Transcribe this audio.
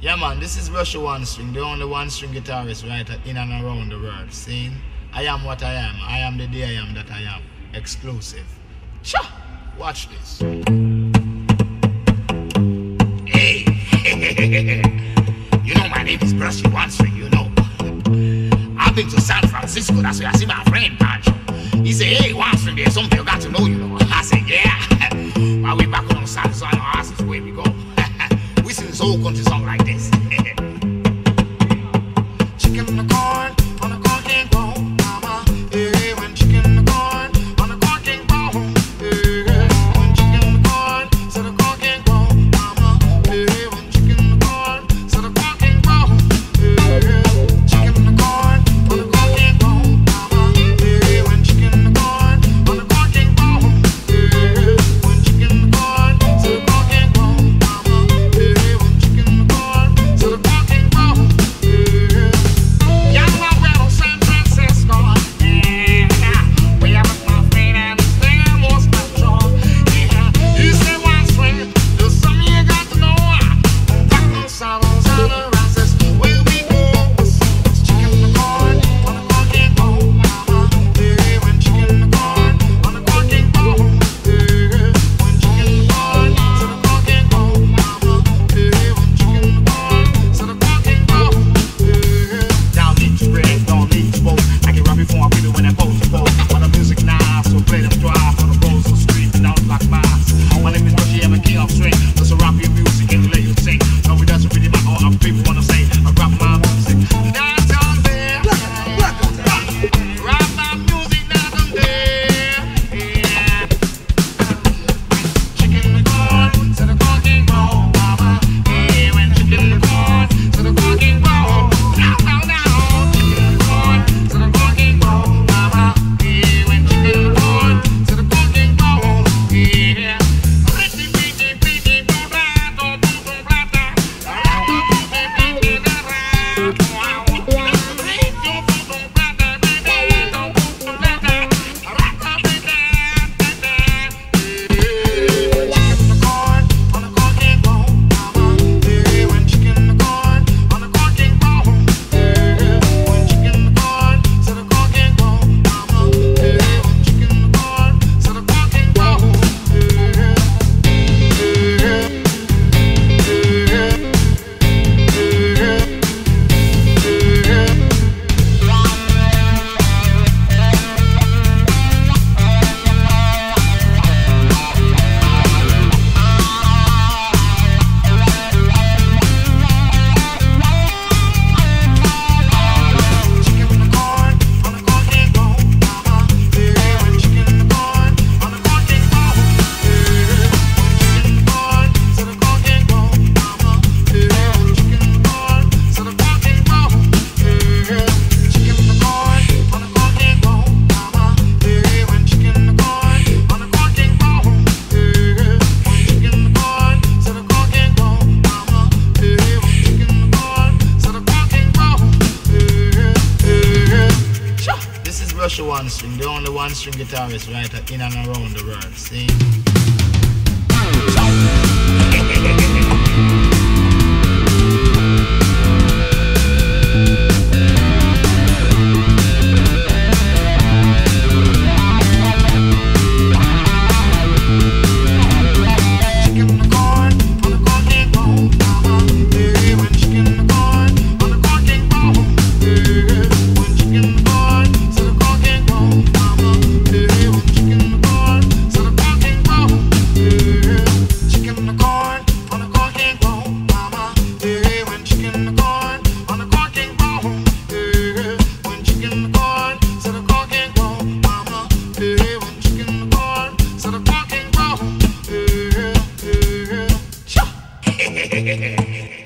Yeah, man, this is Brushy One String, the only one string guitarist right in and around the world. Seeing? I am what I am. I am the day I am that I am. Exclusive. Cha! Watch this. Hey! you know my name is Brushy One String, you know. I've been to San Francisco, that's where I see my friend Pancho. He say, hey, One String, there's something you got to know, you know. I say, yeah. While way back on San Francisco, I asked where we go. we sing this whole country song like she one string, the only one string guitarist right in and around the world. See? Yeah.